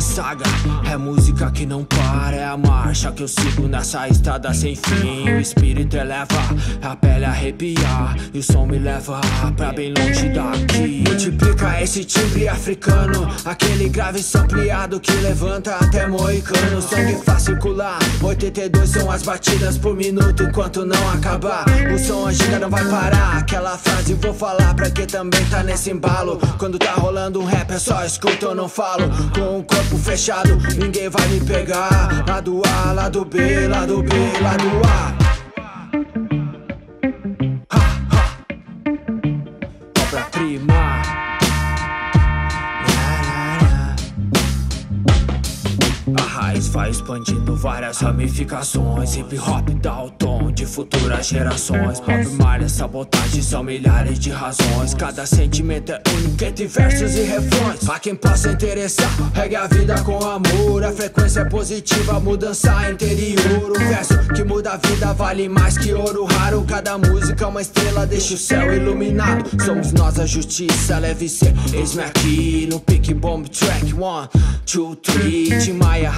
saga. É música que não para, é a marcha que eu sigo nessa estrada sem fim. O espírito eleva, a pele arrepiar. E o som me leva pra bem longe daqui. Multiplica esse timbre africano, aquele grave sampleado que levanta até moicano. Sangue faz circular, 82 são as batidas por minuto enquanto não acabar. O som a giga não vai parar. Aquela frase vou falar pra quem também tá nesse embalo. Quando tá rolando um rap é só escuta, eu não falo. Com o corpo fechado, ninguém vai me pegar. Lado A, lado B, lado B, lado A. Raiz vai expandindo várias ramificações. Hip hop dá o tom de futuras gerações. Pop malha, sabotagem são milhares de razões. Cada sentimento é único entre versos e refrões. Pra quem possa interessar, regue a vida com amor. A frequência é positiva, mudança interior. O verso que muda a vida vale mais que ouro raro. Cada música é uma estrela, deixa o céu iluminado. Somos nós a justiça, leve ser. Eis-me aqui no Pick Bomb Track. One, two, three. Tim Maia,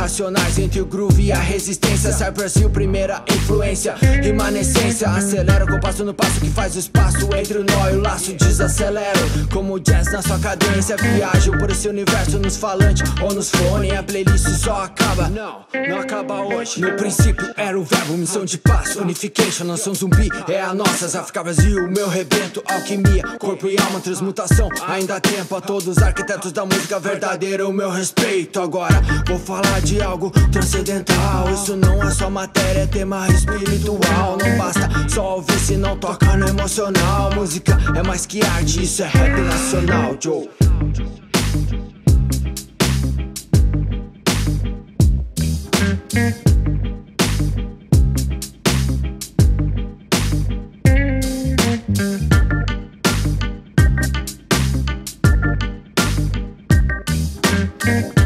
entre o groove e a resistência. Brasil, primeira influência. Rimanescência, acelera o compasso no passo que faz o espaço entre o nó e o laço. Desacelero, como jazz na sua cadência. Viajo por esse universo nos falantes ou nos fones. A playlist só acaba. Não, não acaba hoje. No princípio era o verbo, missão de paz. Unification, nação zumbi é a nossa. África Brasil, meu rebento, alquimia. Corpo e alma, transmutação. Ainda há tempo a todos os arquitetos da música verdadeira. O meu respeito. Agora vou falar de algo transcendental. Isso não é só matéria, é tema espiritual. Não basta só ouvir se não toca no emocional. Música é mais que arte, isso é rap nacional, Joe. Thank